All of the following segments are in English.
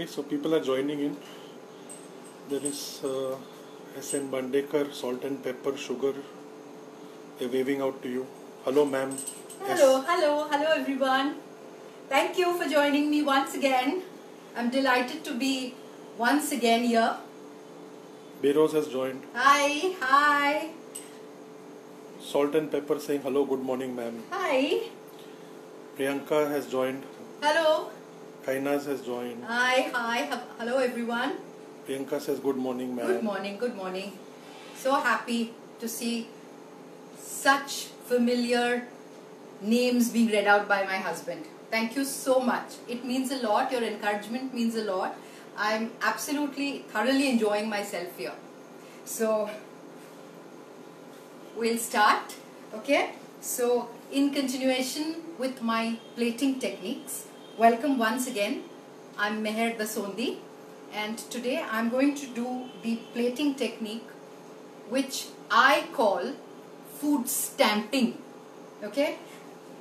Okay, so people are joining in. There is uh, S.N. Bandekar, salt and pepper, sugar. They're waving out to you. Hello, ma'am. Hello, hello, hello everyone. Thank you for joining me once again. I'm delighted to be once again here. Beros has joined. Hi, hi, Salt and pepper saying hello, good morning, ma'am. hi, Priyanka has joined. hello, Kainas has joined. hi, hi, hello everyone. Priyanka says good morning, ma'am. Good morning, good morning. So happy to see such familiar names being read out by my husband. Thank you so much. It means a lot. Your encouragement means a lot. I'm absolutely thoroughly enjoying myself here. So we'll start. Okay? So, in continuation with my plating techniques, welcome once again. I'm Meher Dasondi, and today I'm going to do the plating technique which I call food stamping. Okay?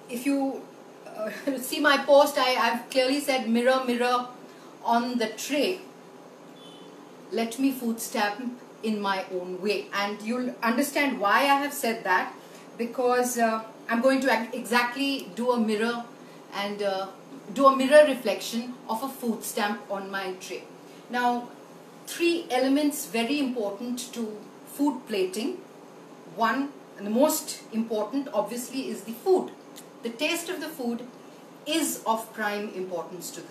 If you uh, see my post, I, I've clearly said mirror, mirror on the tray let me food stamp in my own way and you'll understand why i have said that because uh, i'm going to exactly do a mirror and uh, do a mirror reflection of a food stamp on my tray. Now three elements very important to food plating. One and the most important obviously is the food. The taste of the food is of prime importance to, the,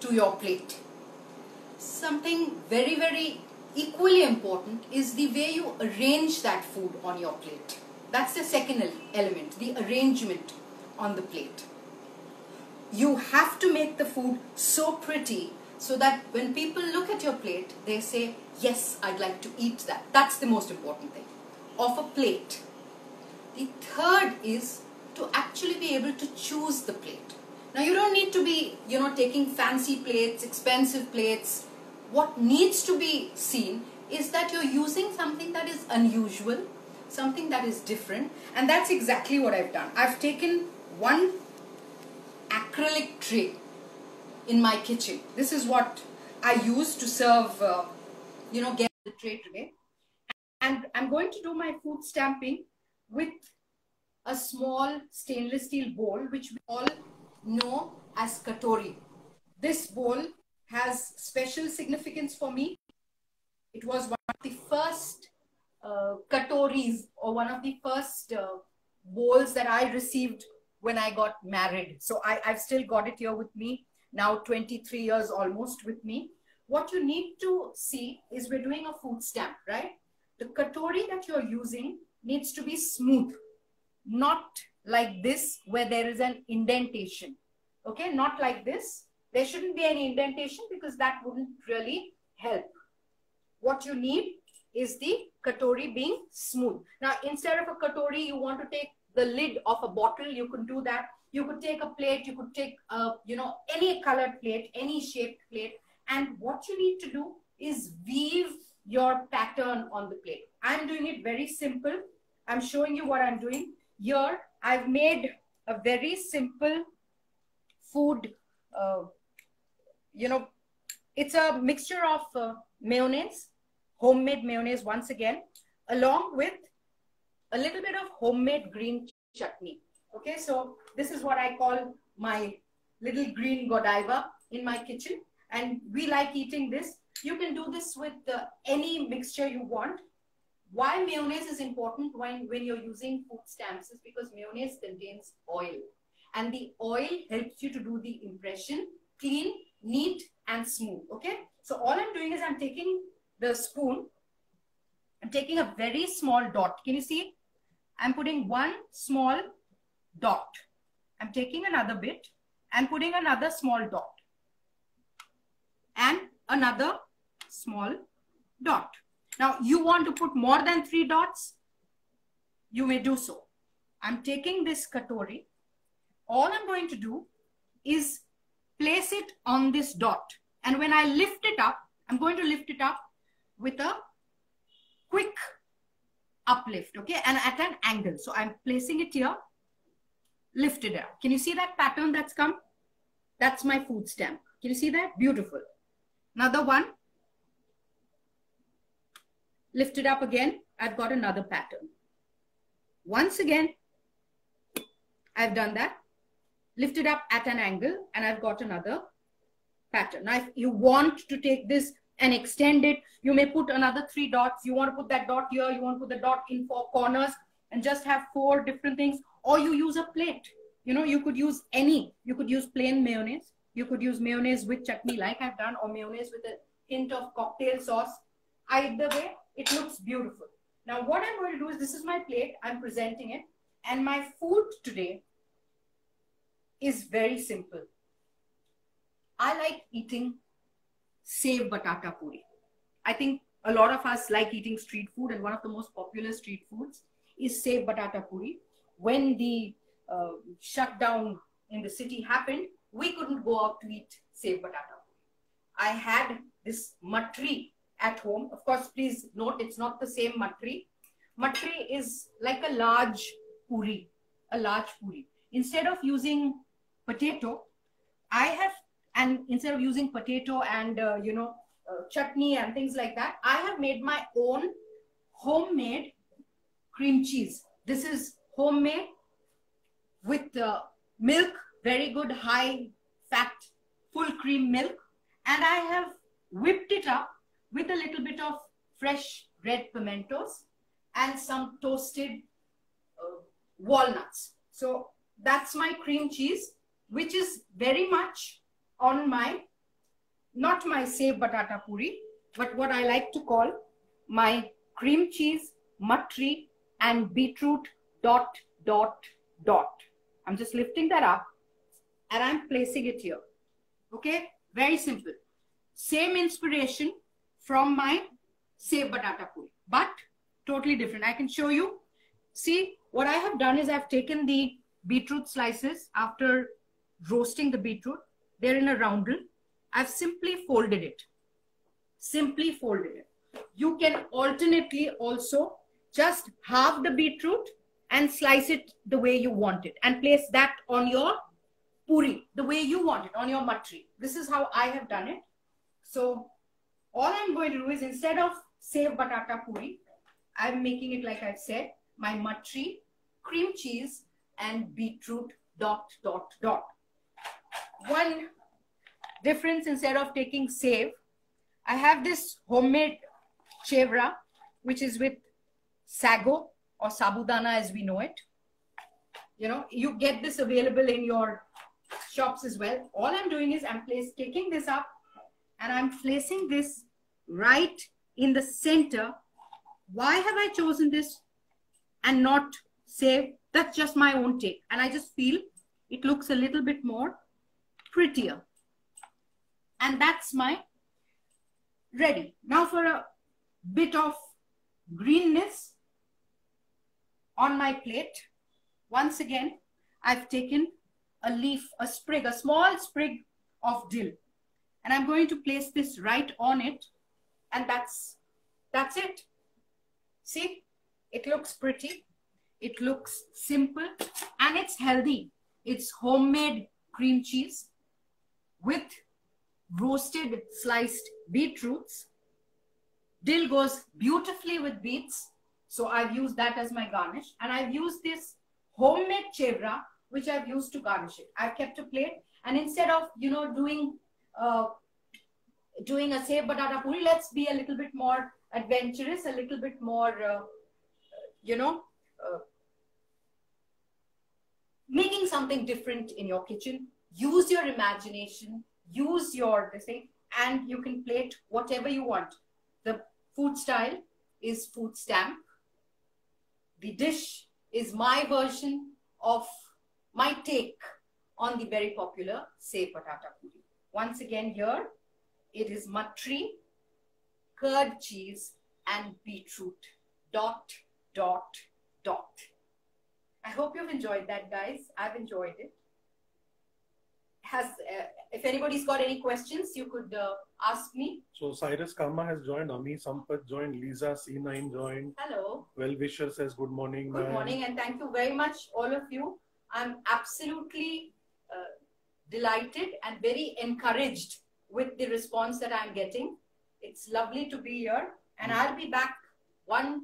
to your plate. Something very very equally important is the way you arrange that food on your plate. That's the second element the arrangement on the plate you have to make the food so pretty so that when people look at your plate they say yes i'd like to eat that that's the most important thing of a plate the third is to actually be able to choose the plate. Now you don't need to be, you know, taking fancy plates, expensive plates. What needs to be seen is that you're using something that is unusual, something that is different, and that's exactly what I've done. I've taken one acrylic tray in my kitchen. This is what I use to serve, uh, you know, get the tray today. And I'm going to do my food stamping with a small stainless steel bowl, which we all know as katori. This bowl has special significance for me. It was one of the first uh, katoris or one of the first uh, bowls that I received when I got married. So I, I've still got it here with me now, 23 years almost with me. What you need to see is we're doing a food stamp, right? The katori that you're using needs to be smooth not like this where there is an indentation okay not like this there shouldn't be any indentation because that wouldn't really help what you need is the katori being smooth now instead of a katori you want to take the lid of a bottle you could do that. You could take a plate you could take a you know any colored plate any shaped plate. And what you need to do is weave your pattern on the plate. I'm doing it very simple. I'm showing you what i'm doing. Here I've made a very simple food, uh, you know, it's a mixture of uh, mayonnaise, homemade mayonnaise once again, along with a little bit of homemade green chutney. Okay, so this is what I call my little green godiva in my kitchen. And we like eating this. You can do this with uh, any mixture you want why mayonnaise is important when, when you're using food stamps is because mayonnaise contains oil and the oil helps you to do the impression clean neat and smooth okay so all i'm doing is i'm taking the spoon i'm taking a very small dot can you see i'm putting one small dot i'm taking another bit and putting another small dot and another small dot now, you want to put more than three dots? You may do so. I'm taking this katori. All I'm going to do is place it on this dot. And when I lift it up, I'm going to lift it up with a quick uplift, okay? And at an angle. So I'm placing it here, lifted up. Can you see that pattern that's come? That's my food stamp. Can you see that? Beautiful. Another one. Lifted up again. I've got another pattern. Once again, I've done that. Lifted up at an angle and I've got another pattern. Now, if you want to take this and extend it, you may put another three dots. You want to put that dot here, you want to put the dot in four corners and just have four different things. Or you use a plate. You know, you could use any. You could use plain mayonnaise. You could use mayonnaise with chutney like I've done or mayonnaise with a hint of cocktail sauce. Either way, it looks beautiful. Now what I'm going to do is, this is my plate. I'm presenting it. And my food today is very simple. I like eating sev batata puri. I think a lot of us like eating street food and one of the most popular street foods is sev batata puri. When the uh, shutdown in the city happened, we couldn't go out to eat sev batata. puri. I had this mathri at home. Of course, please note it's not the same mathri. Mathri is like a large puri, a large puri. Instead of using potato, I have, and instead of using potato and, uh, you know, uh, chutney and things like that, I have made my own homemade cream cheese. This is homemade with uh, milk, very good high fat, full cream milk. And I have whipped it up with a little bit of fresh red pimentos and some toasted uh, walnuts. So that's my cream cheese, which is very much on my, not my sev batata puri, but what I like to call my cream cheese, mathri, and beetroot dot, dot, dot. I'm just lifting that up and I'm placing it here. Okay, very simple. Same inspiration from my sev batata puri, but totally different. I can show you. See, what I have done is I've taken the beetroot slices after roasting the beetroot. They're in a roundel. I've simply folded it. Simply folded it. You can alternately also just halve the beetroot and slice it the way you want it and place that on your puri the way you want it on your mathri. This is how I have done it. So all I'm going to do is instead of sev batata puri, I'm making it like I've said, my mathri, cream cheese, and beetroot dot dot dot. One difference instead of taking sev, I have this homemade chevra, which is with sago or sabudana as we know it. You know, you get this available in your shops as well. All I'm doing is I'm place, taking this up and I'm placing this right in the center. Why have I chosen this and not sev? That's just my own take. And I just feel it looks a little bit more prettier. And that's my ready. Now for a bit of greenness on my plate. Once again, I've taken a leaf, a sprig, a small sprig of dill. And I'm going to place this right on it. And that's, that's it. See, it looks pretty. It looks simple and it's healthy. It's homemade cream cheese with roasted sliced beetroots. Dill goes beautifully with beets. So I've used that as my garnish. And I've used this homemade chevra which I've used to garnish it. I've kept a plate and instead of, you know, doing uh, doing a sev batata puri, let's be a little bit more adventurous, a little bit more, uh, you know, uh, making something different in your kitchen. Use your imagination, use your this thing, and you can plate whatever you want. The food style is food stamp. The dish is my version of my take on the very popular sev batata puri. Once again here, it is mathri, curd cheese and beetroot. Dot, dot, dot. I hope you've enjoyed that, guys. I've enjoyed it. Has uh, if anybody's got any questions, you could uh, ask me. So Cyrus Kama has joined, Ami Sampath joined, Lisa C9 joined. Hello. Well wisher says good morning. Good morning and thank you very much, all of you. I'm absolutely uh, delighted and very encouraged with the response that I'm getting. It's lovely to be here, and I'll be back once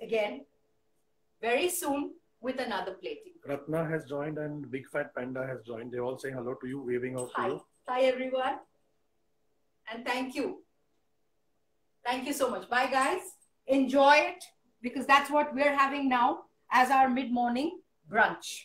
again very soon with another plating. Ratna has joined and Big Fat Panda has joined. They're all saying hello to you, waving out Hi. to you. Hi, everyone. And thank you. Thank you so much. Bye, guys. Enjoy it because that's what we're having now as our mid morning brunch.